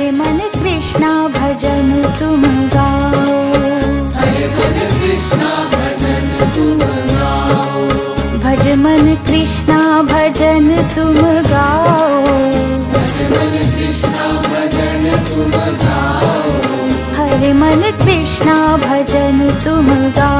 हरे मन कृष्णा भजन तुम गाओ। हरे मन कृष्णा भजन तुम गाओ। भज मन कृष्णा भजन तुम गाओ। हरे मन कृष्णा भजन तुम गाओ।